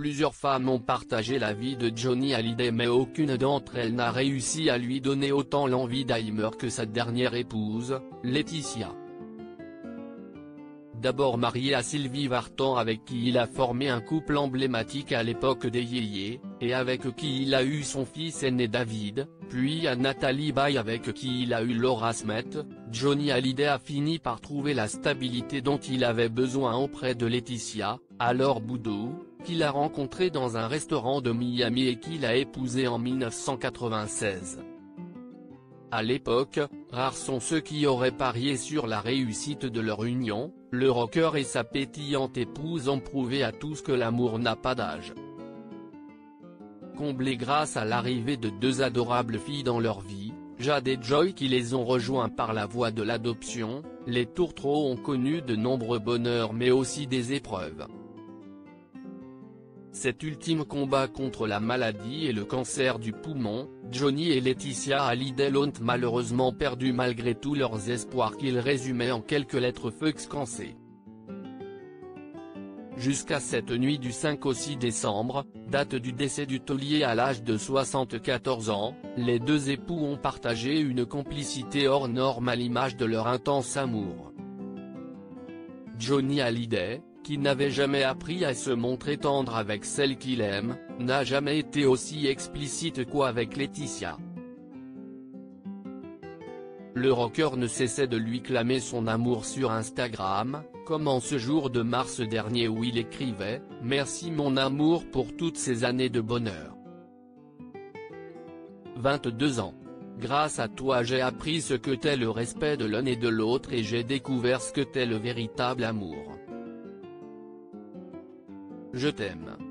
Plusieurs femmes ont partagé la vie de Johnny Hallyday mais aucune d'entre elles n'a réussi à lui donner autant l'envie d'Heimer que sa dernière épouse, Laetitia. D'abord marié à Sylvie Vartan avec qui il a formé un couple emblématique à l'époque des yéyés, et avec qui il a eu son fils aîné David, puis à Nathalie Baye avec qui il a eu Laura Smet, Johnny Hallyday a fini par trouver la stabilité dont il avait besoin auprès de Laetitia, alors Boudou, qu'il a rencontré dans un restaurant de Miami et qu'il a épousé en 1996. À l'époque, rares sont ceux qui auraient parié sur la réussite de leur union, le rocker et sa pétillante épouse ont prouvé à tous que l'amour n'a pas d'âge. Comblés grâce à l'arrivée de deux adorables filles dans leur vie, Jade et Joy qui les ont rejoints par la voie de l'adoption, les Tourtereaux ont connu de nombreux bonheurs mais aussi des épreuves. Cet ultime combat contre la maladie et le cancer du poumon, Johnny et Laetitia Hallyday l'ont malheureusement perdu malgré tous leurs espoirs qu'ils résumaient en quelques lettres feuxcancées. Jusqu'à cette nuit du 5 au 6 décembre, date du décès du taulier à l'âge de 74 ans, les deux époux ont partagé une complicité hors norme à l'image de leur intense amour. Johnny Hallyday, qui n'avait jamais appris à se montrer tendre avec celle qu'il aime, n'a jamais été aussi explicite qu'avec Laetitia. Le rocker ne cessait de lui clamer son amour sur Instagram, comme en ce jour de mars dernier où il écrivait « Merci mon amour pour toutes ces années de bonheur. 22 ans. Grâce à toi j'ai appris ce que t'es le respect de l'un et de l'autre et j'ai découvert ce que t'es le véritable amour. Je t'aime.